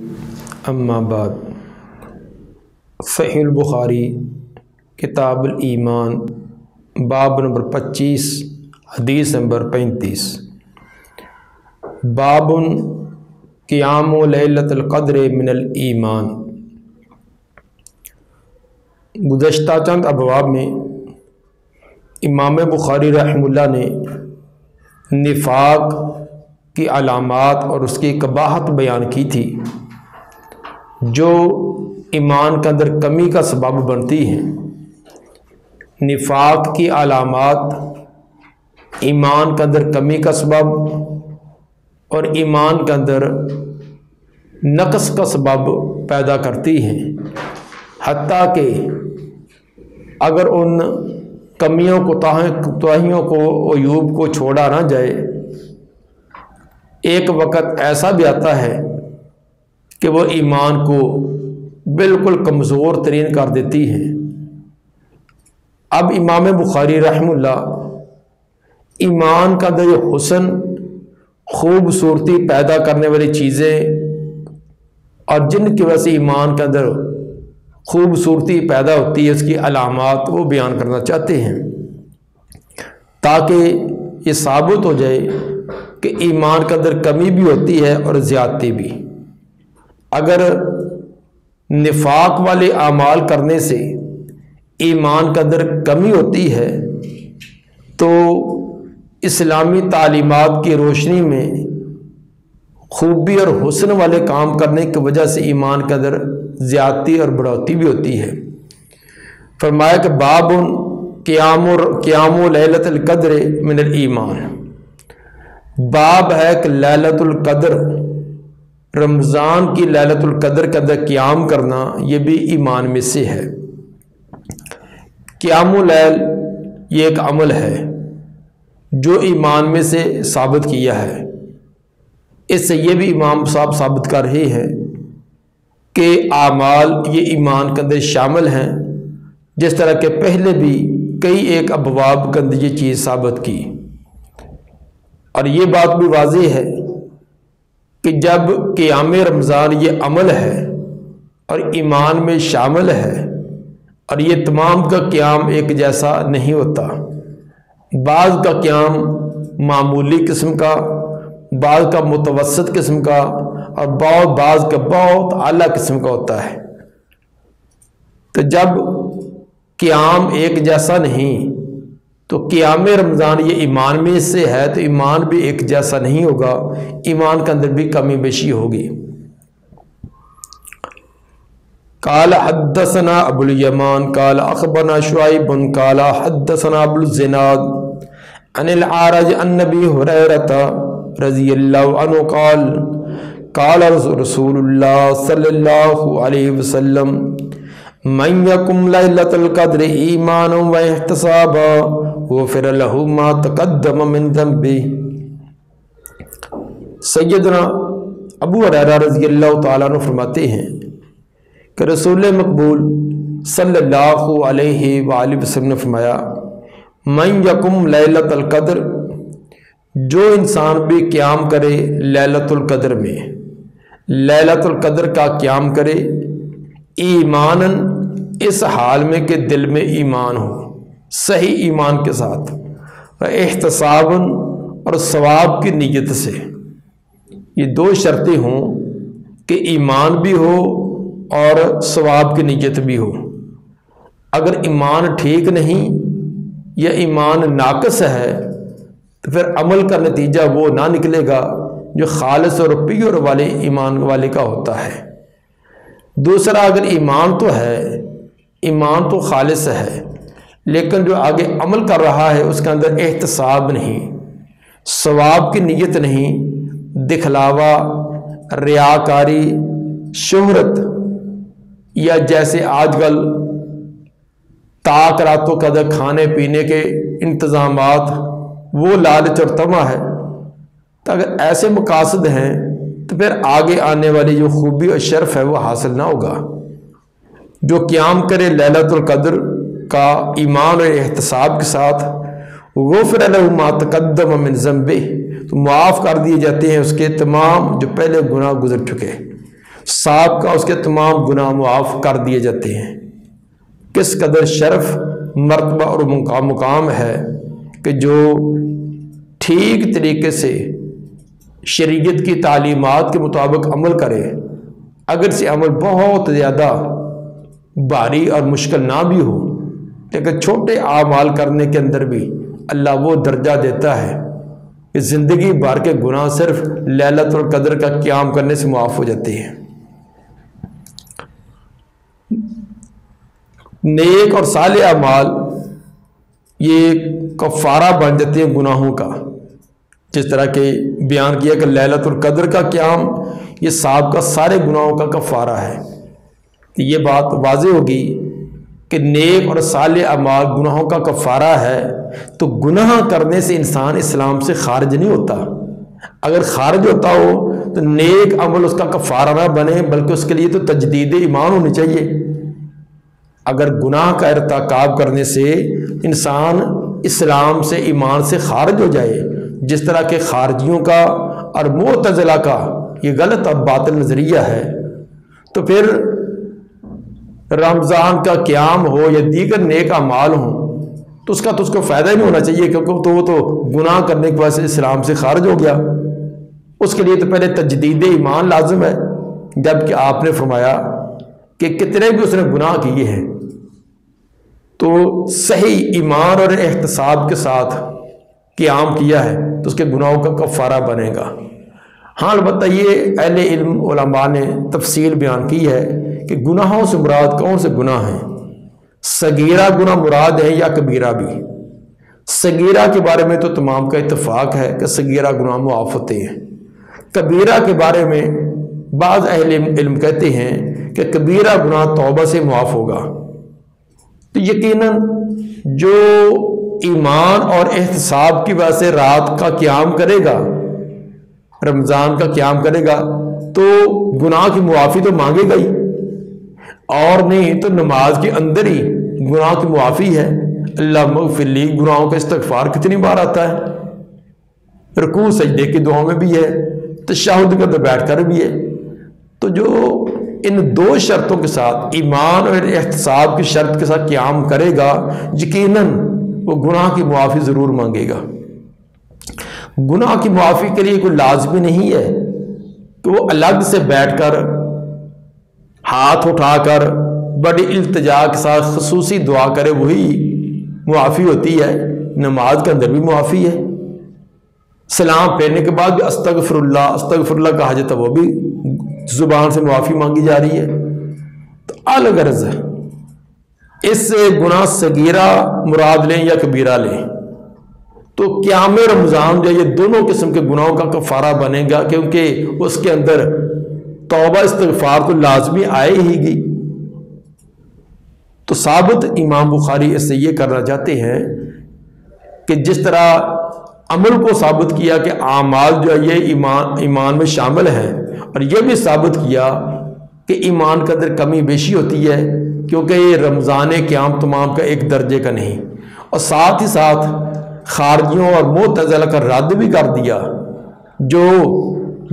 अम्माबाद सही बुखारी किताब ईमान, बाब नंबर पच्चीस, हदीस नंबर पैंतीस। बाबन क़ियाम लतलक़द्र मिनल ईमान। गुज्त चंद अबवाब में इमाम बुखारी रहमुल्ला ने निफाक की अलामत और उसकी कबाहत बयान की थी। जो ईमान के अंदर कमी का सबब बनती हैं। निफाक की अलामत ईमान के अंदर कमी का सबब और ईमान के अंदर नकस का सबब पैदा करती हैं। हती कि अगर उन कमियों को कोताहियों को अयूब को छोड़ा ना जाए, एक वक़्त ऐसा भी आता है कि वो ईमान को बिल्कुल कमज़ोर तरीन कर देती है। अब इमाम बुखारी रहमुल्ला ईमान का जो हुसन, खूबसूरती पैदा करने वाली चीज़ें, और जिनकी वजह से ईमान के अंदर खूबसूरती पैदा होती है, उसकी अलामत वो बयान करना चाहते हैं। ताकि ये साबित हो जाए कि ईमान के अंदर कमी भी होती है और ज़्यादती भी। अगर निफाक वाले अमाल करने से ईमान के अंदर कमी होती है तो इस्लामी तालीमत की रोशनी में खूबी और हुसन वाले काम करने की वजह से ईमान के अंदर ज़्यादती और बढ़ोती भी होती है। फरमाया कि बाबन क्याम क्याम लतलकद्र मिनल ईमान। बाब है कि ललतुल्कद्र रमज़ान की ललतुल्कद्र के अंदर क्याम करना ये भी ईमान में से है। क्याम लैल ये एक अमल है, जो ईमान में से साबित किया है। इससे ये भी इमाम साहब साबित कर रहे हैं कि आमाल ये ईमान के अंदर शामिल हैं, जिस तरह के पहले भी कई एक अबवाब के अंदर ये चीज़ साबित की। और ये बात भी वाज है कि जब क़्याम रमज़ान ये अमल है और ईमान में शामिल है और ये तमाम का क्याम एक जैसा नहीं होता बाज़ का क्याम मामूली किस्म का बाज़ का मुतवसत किस्म का और बहुत बाज़ का बहुत अला किस्म का होता है। तो जब क्याम एक जैसा नहीं तो क़याम रमज़ान ये ईमान में से है तो ईमान भी एक जैसा नहीं होगा। ईमान के अंदर भी कमी बेशी होगी। काला हदसना अबुलयमान काला अखबना शुआबन काला हदसना अबुलजनाद अनिल आरज अन्नबी हुरैरता रज़ी अल्लाह काल काल रसूलुल्लाह सल्लल्लाहु अलैहि वसल्लम मन यकुम लैलतुल कद्र ईमान व वो फिर लहू मा तकद्दम मिन ज़ंबी सैयदना अबू हरैरा रज़ी अल्लाह तआला फरमाते हैं कि रसूल मकबूल अलैहि वसल्लम ने फरमाया मन यकुम लैलतुल कद्र जो इंसान भी क्याम करे लैलतुल कद्र में, लैलतुल कद्र का क्याम करे ईमान इस हाल में कि दिल में ईमान हो। सही ईमान के साथ एहतसाबन और सवाब की नीयत से। ये दो शर्तें हों कि ईमान भी हो और सवाब की नीयत भी हो। अगर ईमान ठीक नहीं या ईमान नाकस है तो फिर अमल का नतीजा वो ना निकलेगा जो खालस और प्योर वाले ईमान वाले का होता है। दूसरा, अगर ईमान तो है, ईमान तो खालिस है लेकिन जो आगे अमल कर रहा है, उसके अंदर एहतसाब नहीं, सवाब की नीयत नहीं, दिखलावा, रियाकारी शोहरत या जैसे आजकल ताक रातों कदर खाने पीने के इंतज़ाम वो लालच और तमा है। तो अगर ऐसे मकासद हैं तो फिर आगे आने वाली जो खूबी और शर्फ है, वो हासिल ना होगा। जो क्याम करे ललतुल कद्र का ईमान और एहतसाब के साथ वो फिर मातकदम मिन तो माफ़ कर दिए जाते हैं उसके तमाम जो पहले गुनाह गुजर चुके साहब का उसके तमाम गुनाह मुआफ़ कर दिए जाते हैं। किस कदर शर्फ, मरतबा और मुकाम मुकाम है कि जो ठीक तरीके से शरीयत की तालीमत के मुताबिक अमल करे, अगर से अमल बहुत ज़्यादा भारी और मुश्किल ना भी हो लेकिन छोटे आमाल करने के अंदर भी अल्लाह वो दर्जा देता है कि ज़िंदगी भर के गुनाह सिर्फ़ ललत और कदर का क्याम करने से मुआफ़ हो जाते हैं। नेक और साल अमाल ये कफ़ारा बन जाते हैं गुनाहों का। जिस तरह के बयान किया कि ललत और कदर का क्याम, ये साहब का सारे गुनाहों का कफ़ारा है। तो ये बात वाज होगी कि नेक और साल अमाल गुनाहों का कफ़ारा है तो गुनाह करने से इंसान इस्लाम से खारिज नहीं होता। अगर खारिज होता हो तो नेक अमल उसका कफ़ारा ना बने, बल्कि उसके लिए तो तजदीद ईमान होनी चाहिए। अगर गुनाह का इरतकब करने से इंसान इस्लाम से ईमान से खारिज हो जाए, जिस तरह के खारजियों का और मोतज़ला का, ये गलत अब बातल नज़रिया है तो फिर रमज़ान का क्याम हो या दीगर नेक अमाल हो तो उसका तो उसको फ़ायदा ही नहीं होना चाहिए, क्योंकि तो वो तो गुनाह करने की वजह से इस्लाम से खारिज हो गया। उसके लिए तो पहले तजदीद ईमान लाजम है, जबकि आपने फरमाया कि कितने भी उसने गुनाह किए हैं तो सही ईमान और एहतसाब के साथ क्याम किया है तो उसके गुनाहों का कफ़ारा बनेगा। हाँ अलबत् ये अहल इल्म ने तफसील बयान की है कि गुनाहों से मुराद कौन से गुनाह हैं? सगीरा गुना मुराद है या कबीरा भी? सगीरा के बारे में तो तमाम का इतफाक़ है कि सगीरा गुनाह मुआफ़ होते हैं। कबीरा के बारे में बाज़ अहल इल्म कहते हैं कि कबीरा गुनाह तौबा से मुआफ़ होगा। तो यकीनन जो ईमान और एहतसाब की वजह से रात का क्याम करेगा, रमज़ान का क्याम करेगा तो गुनाह की मुआफ़ी तो मांगेगा ही और नहीं तो नमाज़ के अंदर ही गुनाह की मुआफ़ी है। अल्लाह मगफिली गुनाहों का इस्तफार कितनी बार आता है? रकू, सजदे की दुआओं में भी है तशाहुद का तो बैठ कर भी है। तो जो इन दो शर्तों के साथ, ईमान और एहतसाब की शर्त के साथ क्याम करेगा यकीन वो गुनाह की मुआफ़ी ज़रूर मांगेगा। गुनाह की मुआफ़ी के लिए कोई लाजमी नहीं है कि वो अलग से बैठकर हाथ उठाकर बड़ी इल्तजा के साथ खसूसी दुआ करे, वही मुआफ़ी होती है। नमाज़ के अंदर भी मुआफ़ी है। सलाम फेरने के बाद भी अस्तगफरुल्ला अस्तगफरुल्ला कहा जाता वो भी ज़ुबान से मुआफ़ी मांगी जा रही है। तो अलगरज इससे गुना सगीरा मुराद लें या कबीरा लें तो क्याम रमज़ान जो ये दोनों किस्म के गुनाहों का कफ़ारा बनेगा, क्योंकि उसके अंदर तोबा इस्तफार तो लाजमी आए ही गई। तो साबित इमाम बुखारी इससे ये करना चाहते हैं कि जिस तरह अमल को साबित किया कि आमाल जो है ये ईमान ईमान में शामिल है और यह भी साबित किया कि ईमान का अंदर कमी बेशी होती है, क्योंकि ये रमज़ान क्याम तमाम का एक दर्जे का नहीं। और साथ ही साथ खारजियों और मोतज़ला का रद्द भी कर दिया, जो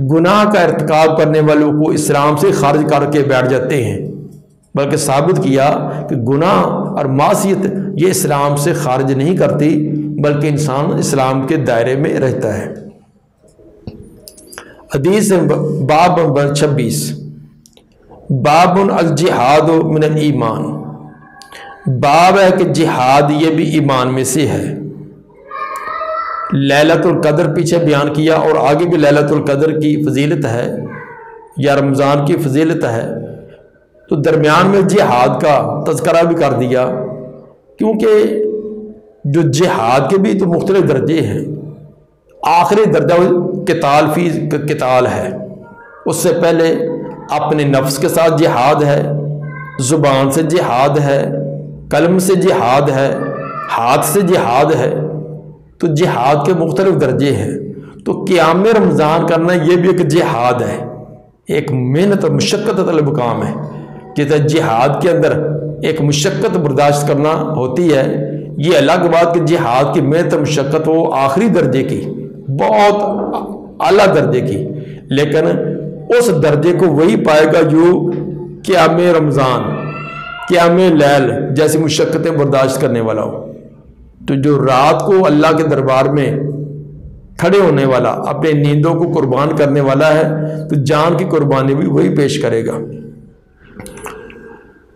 गुनाह का इरतकब करने वालों को इस्लाम से खारिज करके बैठ जाते हैं। बल्कि साबित किया कि गुनाह और मासीत ये इस्लाम से खारिज नहीं करती, बल्कि इंसान इस्लाम के दायरे में रहता है। हदीस बाब नंबर छब्बीस। बाबन अल जिहाद मिन ईमान। बाब है कि जिहाद ये भी ईमान में से है। लैलतुल कदर पीछे बयान किया और आगे भी लैलतुल कदर की फजीलत है, या रमज़ान की फजीलत है तो दरमियान में जिहाद का तस्करा भी कर दिया। क्योंकि जो जिहाद के भी तो मुख्तलिफ़ दर्जे हैं। आखिरी दर्जा किताल फ़ी किताल है। उससे पहले अपने नफ्स के साथ जिहाद है, ज़ुबान से जिहाद है, कलम से जिहाद है, हाथ से जिहाद है तो जिहाद के मुख्तलिफ़ दर्जे हैं। तो क्याम रमज़ान करना ये भी एक जिहाद है। एक मेहनत और मुशक्क़त तलब काम है जिस जिहाद के अंदर एक मुशक्क़त बर्दाश्त करना होती है। ये अलग बात कि जिहाद की मेहनत और मुशक्क़त वो आखिरी दर्जे की, बहुत अला दर्जे की। लेकिन उस दर्जे को वही पाएगा जो क्याम रमज़ान क्याम लैल जैसी मुशक्क़तें बर्दाश्त करने वाला हो। तो जो रात को अल्लाह के दरबार में खड़े होने वाला, अपने नींदों को कुर्बान करने वाला है तो जान की कुर्बानी भी वही पेश करेगा।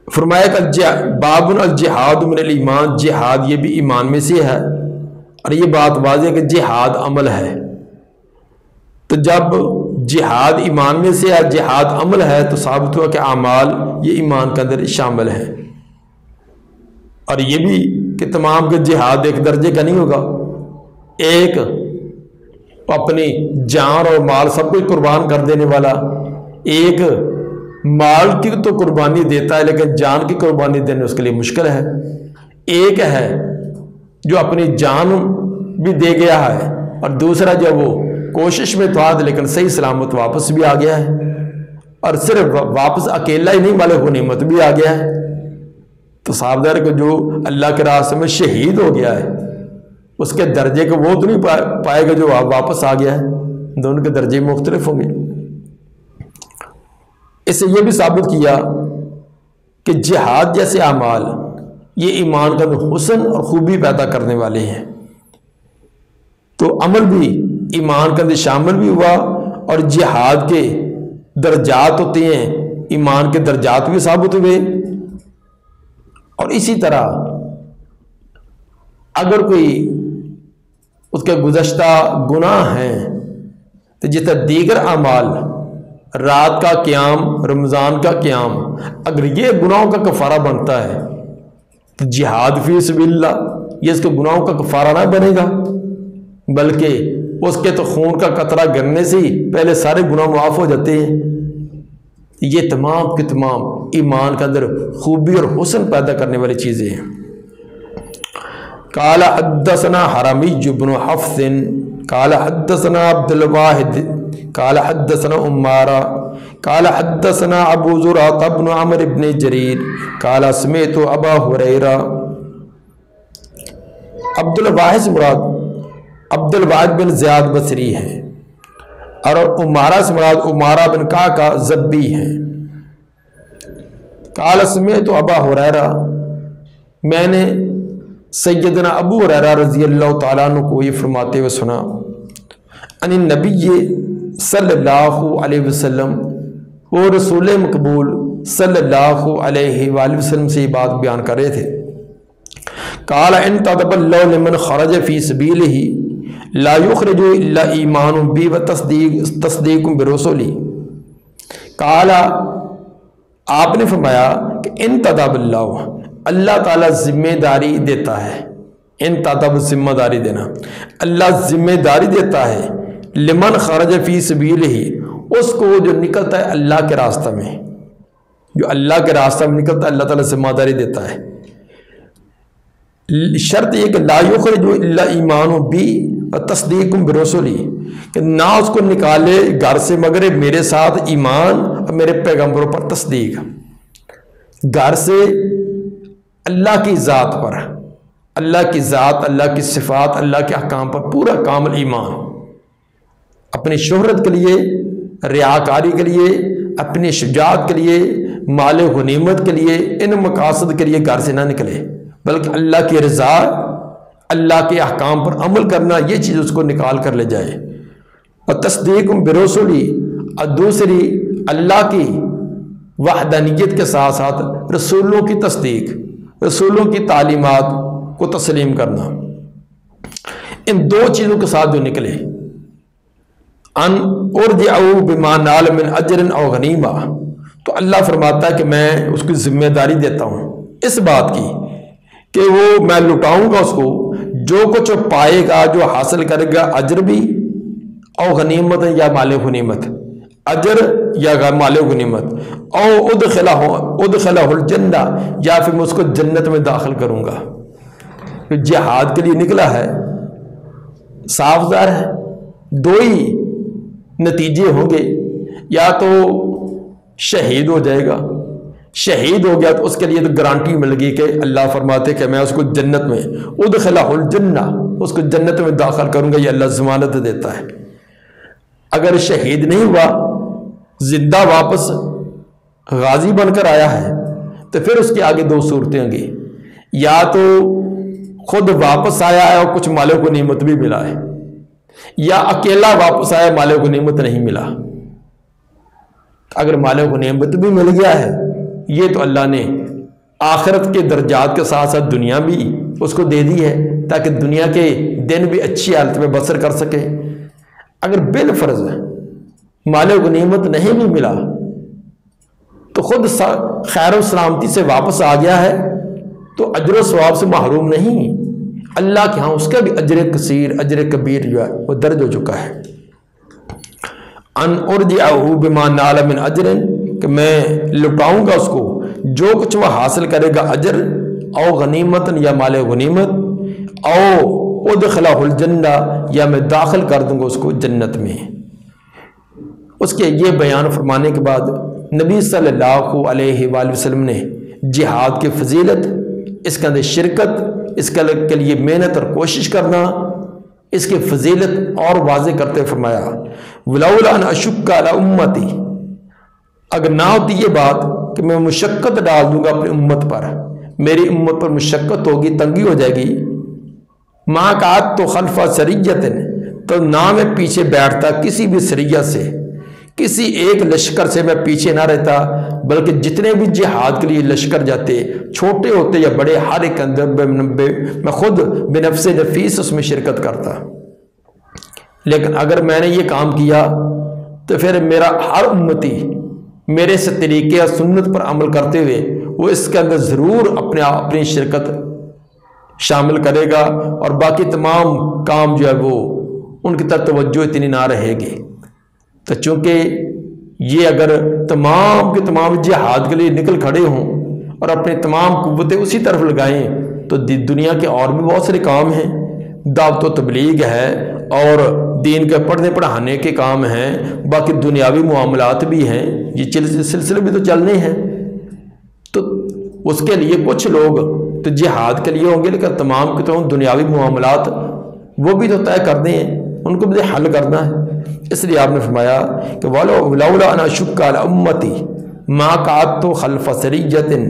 फरमाया बाबुन जिहाद मिनल ईमान, जिहाद ये भी ईमान में से है। और ये बात वाज है कि जिहाद अमल है। तो जब जिहाद ईमान में से है, जिहाद अमल है तो साबित हुआ कि अमाल ये ईमान के अंदर शामिल है। और ये भी कि तमाम के जिहाद एक दर्जे का नहीं होगा। एक, अपनी जान और माल सब कुछ कुर्बान कर देने वाला। एक, माल की तो कुर्बानी देता है, लेकिन जान की कुर्बानी देने उसके लिए मुश्किल है। एक है, जो अपनी जान भी दे गया है, और दूसरा जो वो कोशिश में आज लेकिन सही सलामत वापस भी आ गया है। और सिर्फ़ वापस अकेला ही नहीं, मालिक निमत भी आ गया है। तो सावधार को जो अल्लाह के रास्ते में शहीद हो गया है उसके दर्जे को वो तो नहीं पा, पाएगा जो आप वापस आ गया है। दोनों के दर्जे मुख्तलिफ़ होंगे। इससे यह भी साबित किया कि जिहाद जैसे अमाल ये ईमान का हुसन और खूबी पैदा करने वाले हैं। तो अमल भी ईमान का शामिल भी हुआ और जिहाद के दर्जात होते हैं ईमान के दर्जात भी साबित हुए। और इसी तरह, अगर कोई उसके गुजश्ता गुनाह हैं तो जितना दीगर अमाल, रात का क्याम, रमज़ान का क्याम, अगर ये गुनाहों का कफ़ारा बनता है तो जिहाद फ़ी सबिल्ला, ये इसके गुनाहों का कफ़ारा ना बनेगा। बल्कि उसके तो खून का कतरा गिरने से ही पहले सारे गुनाह माफ़ हो जाते हैं। ये तमाम के तमाम ईमान के अंदर खूबी और हुसन पैदा करने वाली चीज़ें हैं। काला हदसना हरामी जुबन हफ्सिन, काला हदसना अब्दुलवाहिद काला हदसना उमारा काला हदसना अबू ज़ुरातबन अमर इबन जरीर, काला समेत Aba Hurairah. Abdul Wahid Murad, Abdul Wahid bin Ziyad Basri हैं। और उमारा से मुराद उमारा बिन का का जब्बी है। कालस में तो अबा हुरैरा, मैंने सैदना अबू हुरैरा रज़ी अल्लाह तु को ये फरमाते हुए सुना, अन नबी सल्लल्लाहु अलैहि वसल्लम, वो रसूल मकबूल सल्लल्लाहु अलैहि वसल्लम से ये बात बयान कर रहे थे। काला इन तदबल्लिमन खरज फ़ी सबील ही लायुखरजो ईमान बी व तस्दीक तस्दीक बरसोली काला आपने फरमाया कि इन तदाबल्ला अल्लाह ताला ज़िम्मेदारी देता है इन तदब ज़िम्मेदारी देना अल्लाह ज़िम्मेदारी देता है लिमन खरज फ़ी सबील ही उसको जो निकलता है अल्लाह के रास्ते में जो अल्लाह के रास्ते में निकलता है अल्लाह ताला ज़िम्मेदारी देता है शर्त यह कि लायुखर जो ईमान बी तस्दीक बरसोली, कि ना उसको निकाले घर से, मगर मेरे साथ ईमान और मेरे पैगंबरों पर तस्दीक घर से अल्लाह की ज़ात पर अल्लाह की ज़ात, अल्लाह की सिफात, अल्लाह के अहकाम पर पूरा कामल ईमान। अपनी शोहरत के लिए, रियाकारी के लिए, अपनी शुजात के लिए माल गनीमत के लिए, इन मकासद के लिए घर से ना निकले, बल्कि अल्लाह की रज़ा अल्लाह के अहकाम पर अमल करना, ये चीज़ उसको निकाल कर ले जाए। और तस्दीक बरोसली, और दूसरी, अल्लाह की वहदानियत के साथ साथ रसूलों की तस्दीक, रसूलों की तालीमत को तस्लीम करना। इन दो चीज़ों के साथ जो निकले, अन और बिमान मिन अजरन और गनीमा। तो अल्लाह फरमाता है कि मैं उसकी ज़िम्मेदारी देता हूँ। इस बात की कि वो मैं लुटाऊँगा उसको जो कुछ पाएगा, जो हासिल करेगा, अजर भी और गनीमत या माल गनीमत। अजर या माल गनीमत। और उद खिला उद खिला जन्ना, या फिर मैं उसको जन्नत में दाखिल करूँगा। तो जिहाद के लिए निकला है, साफदार है, दो ही नतीजे होंगे। या तो शहीद हो जाएगा शहीद हो गया तो उसके लिए तो गारंटी मिल गई कि अल्लाह फरमाते कि मैं उसको जन्नत में उद जन्ना, उसको जन्नत में दाखिल करूँगा, ये अल्लाह जमानत देता है। अगर शहीद नहीं हुआ, ज़िंदा वापस गाजी बनकर आया है तो फिर उसके आगे दो सूरतें होंगी। या तो खुद वापस आया है और कुछ मालों को नियमत भी मिला है, या अकेला वापस आया, मालों को नियमत नहीं मिला। अगर मालों को नियमत भी मिल गया है ये तो अल्लाह ने आखिरत के दर्जात के साथ साथ दुनिया भी उसको दे दी है, ताकि दुनिया के दिन भी अच्छी हालत में बसर कर सके। अगर बिल फ़र्ज़ मालो को नियमत नहीं भी मिला तो खुद खैर सलामती से वापस आ गया है तो अजर स्वाब से महरूम नहीं। अल्लाह के यहाँ उसका भी अजर कसीर, अजर कबीर जो है, वो दर्ज हो चुका है। अन उर्दियाबिमान नालमिन अजरन कि मैं लुटाऊँगा उसको। जो कुछ वह हासिल करेगा, अजर औ गनीमत या माल गनीमत औ उदखलाजन्ना या मैं दाखिल कर दूँगा उसको जन्नत में। उसके ये बयान फरमाने के बाद नबी सल्लल्लाहु अलैहि वसल्लम ने जिहाद की फजीलत, इसके अंदर शिरकत, इसके के लिए मेहनत और कोशिश करना, इसकी फजीलत और वाज करते फरमाया वलाउलान अशुक्का उम्मती अगर ना होती ये बात कि मैं मुशक्क़त डाल दूँगा अपनी उम्मत पर। मेरी उम्मत पर मुशक्क़त होगी, तंगी हो जाएगी। माँ का तो खलफा सरीजत तो ना मैं पीछे बैठता किसी भी सरिया से। किसी एक लश्कर से मैं पीछे ना रहता, बल्कि जितने भी जिहाद के लिए लश्कर जाते, छोटे होते या बड़े, हर एक अंदर मैं खुद बेनफस नफीस उसमें शिरकत करता। लेकिन अगर मैंने ये काम किया तो फिर मेरा हर उम्मती मेरे से तरीके या सुन्नत पर अमल करते हुए वो इसके अंदर ज़रूर अपने अपनी शिरकत शामिल करेगा और बाकी तमाम काम जो है वो उनकी तरफ़ तवज्जो इतनी ना रहेगी। तो चूँकि ये अगर तमाम के तमाम जिहाद के लिए निकल खड़े हों और अपने तमाम कुतें उसी तरफ़ लगाएँ तो दुनिया के और भी बहुत सारे काम हैं। दावत तबलीग है और दीन के पढ़ने पढ़ाने के काम हैं, बाकी दुनियावी मामलात भी हैं, ये सिलसिले भी तो चलने हैं। तो उसके लिए कुछ लोग तो जिहाद के लिए होंगे, लेकिन तमाम के तमाम दुनियावी मामलात वो भी तो तय करने हैं, उनको भी हल करना है। इसलिए आपने फरमाया कि वाला शुक्ल उम्मती माँ का तो खलफा सरीजतिन।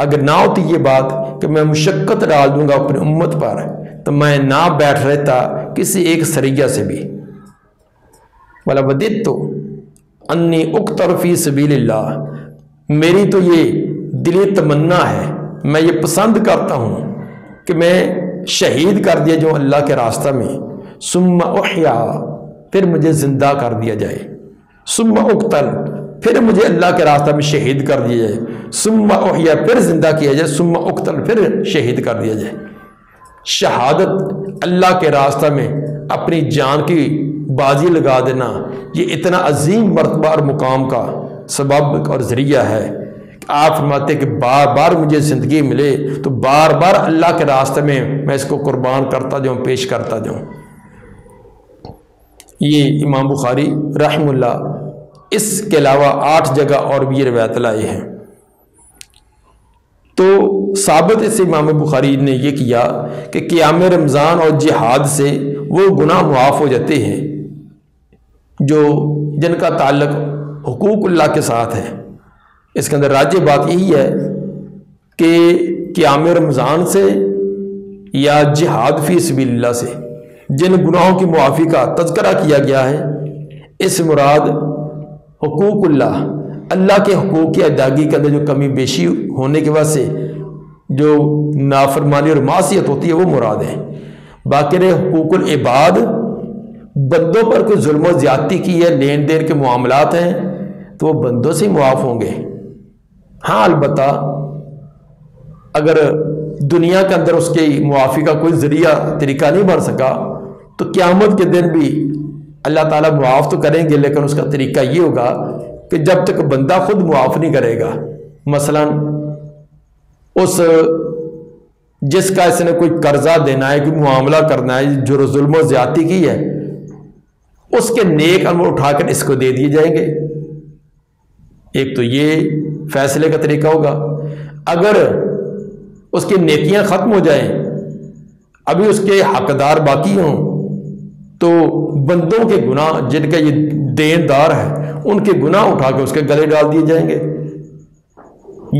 अगर ना होती ये बात कि मैं मुशक्क़त डाल दूँगा अपनी उम्मत पर तो मैं ना बैठ रहता किसी एक सरिया से भी। वाला वदित तो अन्नी उक्तरफ़ी सबील मेरी तो ये दिली तमन्ना है, मैं ये पसंद करता हूँ कि मैं शहीद कर दिया जो अल्लाह के रास्ता में। सुम्मा उहया, फिर मुझे ज़िंदा कर दिया जाए। सुम्मा उक्तल, फिर मुझे अल्लाह के रास्ता में शहीद कर दिया जाए। सुम्मा उहया, फिर ज़िंदा किया जाए। सुम्मा उक्तल, फिर शहीद कर दिया जाए। शहादत अल्लाह के रास्ता में अपनी जान की बाजी लगा देना, ये इतना अजीम मरतबा और मुकाम का सबब और ज़रिया है आप फरमाते कि बार बार मुझे ज़िंदगी मिले तो बार बार अल्लाह के रास्ते में मैं इसको कुर्बान करता जाऊँ, पेश करता जाऊँ। ये इमाम बुखारी रहमुल्ला इसके अलावा आठ जगह और भी ये रवायत हैं। तो साबित इस इमाम बुखारी ने यह किया कि क़्याम रमज़ान और जिहाद से वो गुनाह मुआफ़ हो जाते हैं, जो जिनका ताल्लक हकूक़ल्ला के साथ है। इसके अंदर राज्य बात यही है कि क़्याम रमज़ान से या जिहाद फ़ी सबील्ला से, जिन गुनाहों की मुआफ़ी का तस्करा किया गया है, इस मुराद हकूक़ल्ला अल्लाह के हकूक़ की अदागी के अंदर जो कमी बेशी होने की वजह से जो नाफरमानी और मासीत होती है, वो मुराद है। बाकी रहे हकूक़ुल इबाद, बंदों पर कोई जुल्म ज़्यादती की है लेन देन के मामला हैं तो वो बंदों से मुआफ़ होंगे। हाँ अलबत् अगर दुनिया के अंदर उसके मुआफ़ी का कोई ज़रिया, तरीका नहीं बन सका तो क़्यामत के दिन भी अल्लाह ताला मुआफ़ तो करेंगे, लेकिन उसका तरीका ये होगा कि जब तक बंदा खुद मुआफ़ नहीं करेगा, मसलन उस, जिसका इसने कोई कर्जा देना है, कोई मामला करना है जो जुल्म ज़्यादा की है, उसके नेक अमल उठाकर इसको दे दिए जाएँगे। एक तो ये फैसले का तरीका होगा। अगर उसकी नेकियाँ ख़त्म हो जाएँ, अभी उसके हकदार बाकी हों तो बंदों के गुनाह, जिनका ये देनदार है, उनके गुनाह उठा के उसके गले डाल दिए जाएँगे।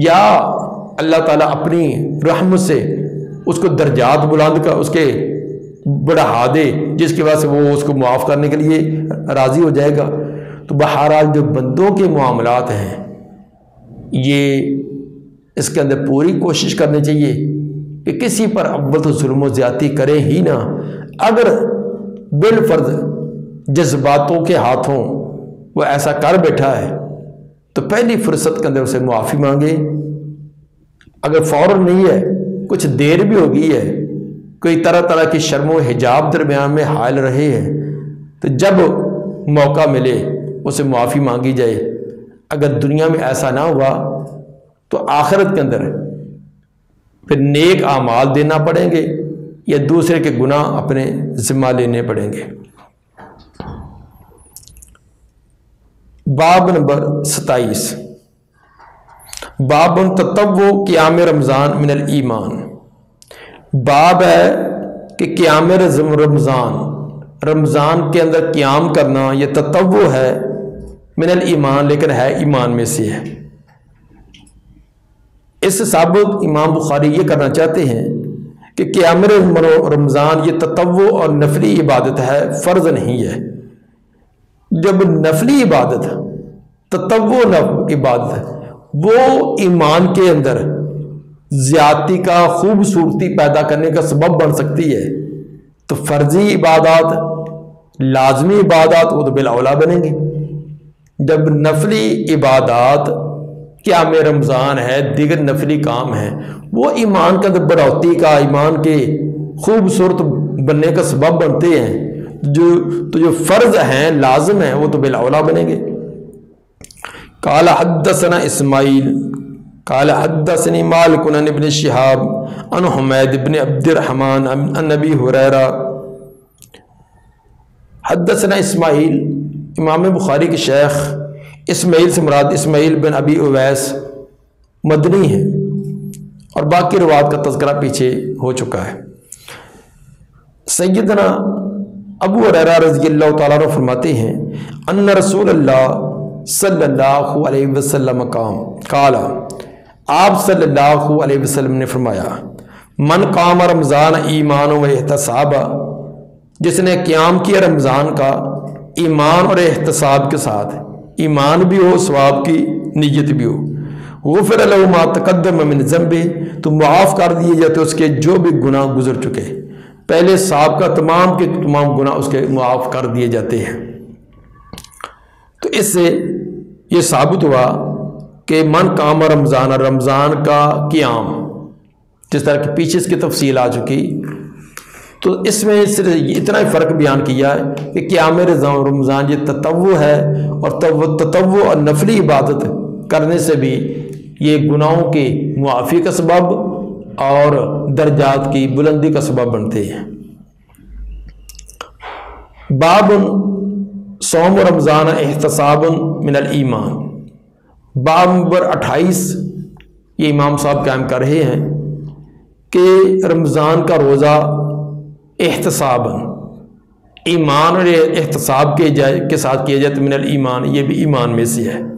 या अल्लाह ताला अपनी रहमत से उसको दर्जात बुलंद का उसके बढ़ा दे जिसकी वजह से वो उसको मुआफ़ करने के लिए राज़ी हो जाएगा। तो बहरहाल जो बंदों के मामलात हैं, ये इसके अंदर पूरी कोशिश करनी चाहिए कि किसी पर अव्वल तो जुल्म ज़्यादा करें ही ना। अगर बिलफर्ज जज्बातों के हाथों वो ऐसा कर बैठा है तो पहली फुर्सत के अंदर उसे मुआफ़ी मांगे। अगर फ़ौर नहीं है, कुछ देर भी हो गई है, कोई तरह तरह की शर्म हिजाब दरमियान में हाल रहे हैं तो जब मौका मिले, उसे मुआफ़ी मांगी जाए। अगर दुनिया में ऐसा ना हुआ तो आखिरत के अंदर फिर नेक आमाल देना पड़ेंगे या दूसरे के गुनाह अपने ज़िम्मा लेने पड़ेंगे। बाब नंबर सताईस। बाब तत्व क्याम रमज़ान मिनल ईमान। बाब है कि क्याम रमज़ान रमज़ान के अंदर क्याम करना यह तत्व है मिनल ईमान, लेकिन है ईमान में से है। इस साबुत इमाम बुखारी ये करना चाहते हैं कि क्याम रमज़ान ये तत्व और नफली इबादत है, फ़र्ज़ नहीं है। जब नफली इबादत, तत्व नफ इबादत वो ईमान के अंदर ज़्यादा का खूबसूरती पैदा करने का सबब बन सकती है तो फर्जी इबादत, लाजमी इबादत, वो तो बिलावला बनेंगे। जब नफली इबादत क्या में रमज़ान है, दिगर नफली काम है, वो ईमान के बढ़ोती का, ईमान के खूबसूरत बनने का सबब बनते हैं। जो तो जो फ़र्ज़ हैं, लाजम हैं, वो तो बिलावला बनेंगे। काला हदसना इसमाइल, काला हदसनी मालिकुन इबन शहाब, अन हमैद इबन अब्दुलरहमान नबी हुरैरा। हदसना इसमाइल, इमाम बुखारी के शेख, इसमाइल से मुराद, इसमाइल बिन अबी उवैस, मदनी है। और बाकी रवात का तस्करा पीछे हो चुका है। सैदना अबू हुरैरा रज़ी अल्लाह फरमाते हैं, अन्न रसूल अल्लाह सल्लल्लाहु अलैहि वसल्लम काम। काला, आप सल्लल्लाहु अलैहि वसल्लम ने फरमाया, मन काम रमज़ान ईमान व एहतसाब, जिसने क्याम किया रमज़ान का ईमान और एहतसाब के साथ ईमान भी हो, स्वाब की नीयत भी हो वो फिर तकदम मिन जम्बे तो मुआफ़ कर दिए जाते उसके जो भी गुनाह गुजर चुके पहले साहब का तमाम के तमाम गुना उसके मुआफ़ कर दिए जाते हैं। तो इससे ये साबित हुआ कि मन काम रमज़ान रमज़ान का क्याम जिस तरह की पीछे इसकी तफसील आ चुकी तो इसमें सिर्फ़ इतना ही फ़र्क बयान किया है कि क्याम रमज़ान ये तत्व है और तत्व और नफली इबादत करने से भी ये गुनाहों के मुआफ़ी का सबब और दर्जात की बुलंदी का सबब बनते हैं। बाबन सोम रमज़ान एहतसाबन मिनल ईमान। बाब नंबर अट्ठाईस ये इमाम साहब कायम कर रहे हैं कि रमज़ान का रोज़ा एहतसाबन, ईमान और एहतसाब के जाए, के साथ किया जाए तो मिनल ईमान, ये भी ईमान में से है।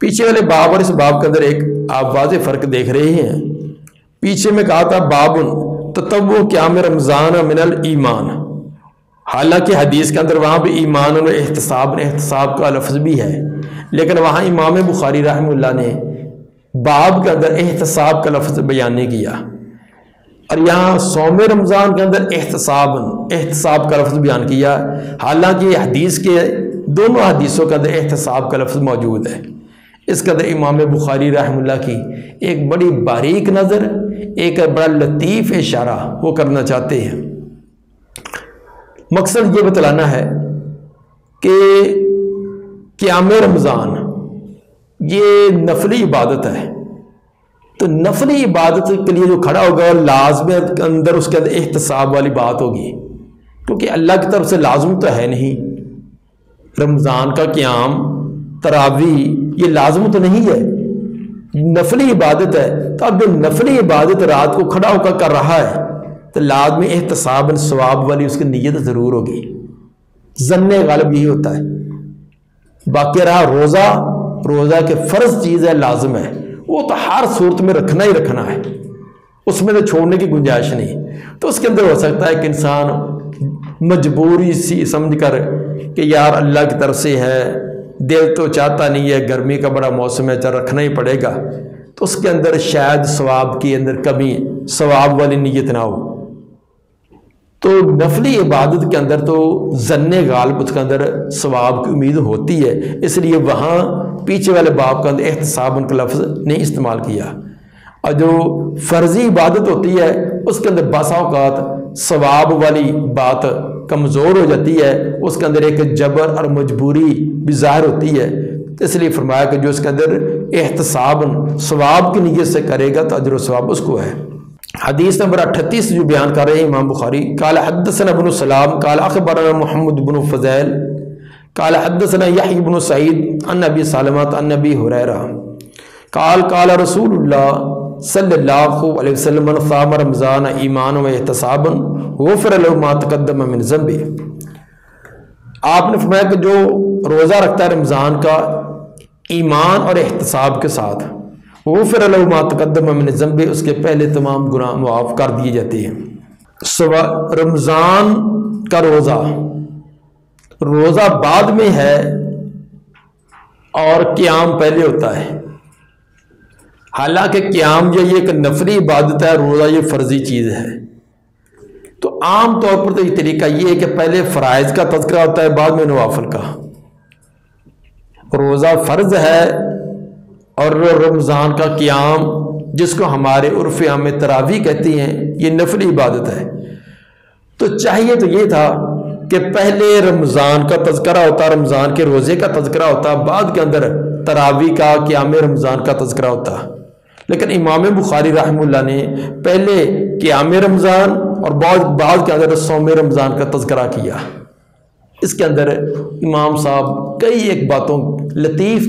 पीछे वाले बाब और इस बाब के अंदर एक आप वाज फ़र्क देख रहे हैं। पीछे में कहा था, बाबुन तो तब वो क्या में रमज़ान मिनल ईमान। हालाँकि हदीस के अंदर वहाँ भी ईमान और एहतसाब एहतसाब का लफ्ज़ भी है। लेकिन वहाँ इमाम बुखारी रहमुल्ला ने बाब के अंदर एहतसाब का लफ्ज़ बयान नहीं किया। और यहाँ सोम रमज़ान के अंदर एहतसाब एहतसाब का लफ्ज़ बयान किया। हालाँकि हदीस के दोनों हदीसों के अंदर एहतसाब का लफ्ज़ मौजूद है। इसके अंदर इमाम बुखारी रहमुल्ला की एक बड़ी बारीक नज़र, एक बड़ा लतीफ़ इशारा वो करना चाहते हैं। मकसद ये बतलाना है कि क्याम रमज़ान, ये नफली इबादत है। तो नफली इबादत के लिए जो खड़ा होगा लाजम अंदर उसके अंदर एहतसाब वाली बात होगी, क्योंकि अल्लाह की तरफ़ से लाजम तो है नहीं। रमज़ान का क्याम तरावी, ये लाजम तो नहीं है। नफली इबादत है। तो अब जो नफली इबादत रात को खड़ा होकर कर रहा है तो लाजमी एहतसाब स्वाब वाली उसकी नीयत ज़रूर होगी। जन्ने गालब यही होता है। बाकी रहा रोज़ा। रोज़ा के फ़र्ज़ चीज़ है, लाजम है। वो तो हर सूरत में रखना ही रखना है। उसमें तो छोड़ने की गुंजाइश नहीं। तो उसके अंदर हो सकता है कि इंसान मजबूरी सी समझ कर कि यार अल्लाह की तरफ़ से है दिल तो चाहता नहीं है, गर्मी का बड़ा मौसम है चल रखना ही पड़ेगा। तो उसके अंदर शायद सवाब के अंदर कमी सवाब वाली नीयत ना हो। तो नफली इबादत के अंदर तो जन्ने गालब उसके अंदर सवाब की उम्मीद होती है, इसलिए वहाँ पीछे वाले बाप के अंदर एहतसाब उनका लफ्ज़ नहीं इस्तेमाल किया। और जो फ़र्जी इबादत होती है, उसके अंदर बासात सवाब वाली बात कमज़ोर हो जाती है, उसके अंदर एक जबर और मजबूरी भी ज़ाहिर होती है। इसलिए फरमाया कि जो उसके अंदर एहतसाब, सवाब की नीयत से करेगा तो अजर सवाब उसको है। हदीस नंबर अठतीस जो बयान कर रहे हैं इमाम बुखारी, काल हदसन बन सलाम, काल अखबर मोहम्मद बन फ़ैल काल हदसन यबन सईद, अन नबी सालमत, अन नबी हुरैरा, काल काल रसूल रमज़ान ईमान व आपने फरमाया कि जो रोज़ा रखता है रमज़ान का, ईमान और एहतसाब के साथ वो फिर तकदम मिन ज़म्बे, उसके पहले तमाम गुनाह मुआफ़ कर दिए जाते हैं। सुबह रमज़ान का रोज़ा रोज़ा बाद में है और क्याम पहले होता है। हालाँकि क्याम जो ये एक नफरी इबादत है, रोज़ा ये फ़र्जी चीज़ है। तो आम तौर पर तो ये तरीका ये है कि पहले फ़राइज़ का तस्करा होता है, बाद में नवाफल का। रोज़ा फ़र्ज़ है और रमज़ान का क्याम, जिसको हमारे उर्फ़ में तरावी कहती हैं, ये नफली इबादत है। तो चाहिए तो ये था कि पहले रमज़ान का तस्करा होता, रमज़ान के रोज़े का तस्करा होता, बाद के अंदर तरावी का, क्याम रमज़ान का तस्करा होता। लेकिन इमाम बुखारी रहमुल्ला ने पहले क्याम रमज़ान और बाद बाद के अंदर सोम रमज़ान का तस्करा किया। इसके अंदर इमाम साहब कई एक बातों, लतीफ़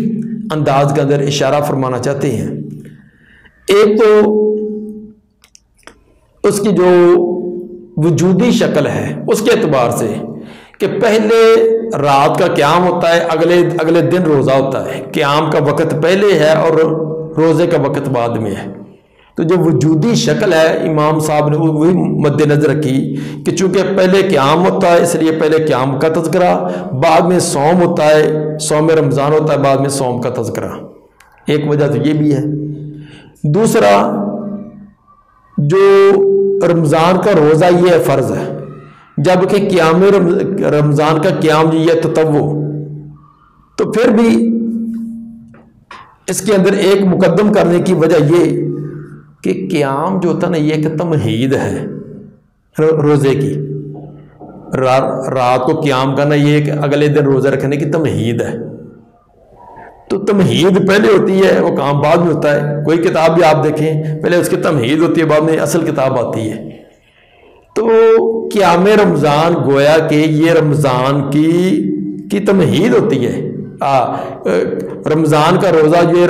अंदाज के अंदर इशारा फरमाना चाहते हैं। एक तो उसकी जो वजूदी शक्ल है, उसके अतबार से कि पहले रात का क्याम होता है, अगले अगले दिन रोज़ा होता है। क्याम का वक़्त पहले है और रोज़े का वक़्त बाद में है। तो जो वजूदी शक्ल है, इमाम साहब ने वही मद्देनज़र रखी कि चूँकि पहले क्याम होता है, इसलिए पहले क्याम का तस्करा बाद में सोम होता है, सोम रमज़ान होता है, बाद में सोम का तस्करा एक वजह तो ये भी है। दूसरा, जो रमज़ान का रोज़ा ये फ़र्ज़ है। जबकि क्याम रमज़ान का क्याम ये तत्व तो फिर भी इसके अंदर एक मुकदम करने की वजह ये कि क्याम जो होता ना ये एक तमहीद है रोज़े की। रा, रात को क्याम करना ये एक अगले दिन रोज़ा रखने की तमहीद है। तो तमहीद पहले होती है वो काम बाद में होता है। कोई किताब भी आप देखें पहले उसकी तमहीद होती है बाद में असल किताब आती है। तो क्याम रमज़ान गोया के ये रमज़ान की की तमहीद होती है। रमज़ान का रोज़ा जो है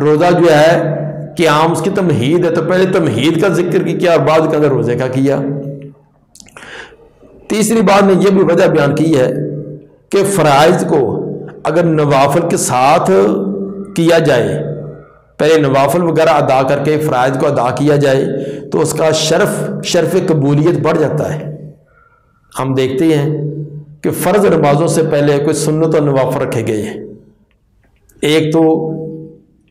रोज़ा जो है क्याम उसकी तमहीद है तो पहले तमहीद का ज़िक्र किया और बाद के अंदर रोज़े का किया। तीसरी बात ने यह भी वजह बयान की है कि फ़राइज़ को अगर नवाफल के साथ किया जाए, पहले नवाफल वगैरह अदा करके फ़राइज़ को अदा किया जाए तो उसका शर्फ शर्फ कबूलियत बढ़ जाता है। हम देखते हैं कि फ़र्ज़ नमाज़ों से पहले कुछ सुन्नत और नवाफल रखे गए हैं। एक तो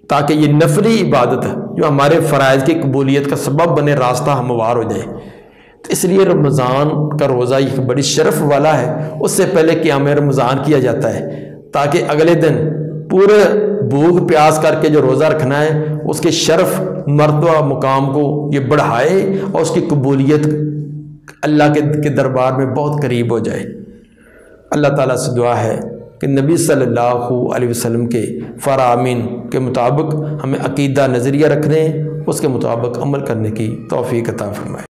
ताकि ये नफली इबादत जो हमारे फ़रज़ की कबूलियत का सबब बने रास्ता हमवार हो जाए। तो इसलिए रमज़ान का रोज़ा एक बड़ी शरफ वाला है। उससे पहले क्याम रमज़ान किया जाता है, ताकि अगले दिन पूरे भूख प्यास करके जो रोज़ा रखना है, उसके शरफ मरतबा मुकाम को ये बढ़ाए और उसकी कबूलियत अल्लाह के दरबार में बहुत करीब हो जाए। अल्लाह ताला से दुआ है कि नबी सल्लल्लाहु अलैहि वसल्लम के फ़रामीन के मुताबिक हमें अकीदा नज़रिया रखने, उसके मुताबिक अमल करने की तोफ़ी कता फरमाए।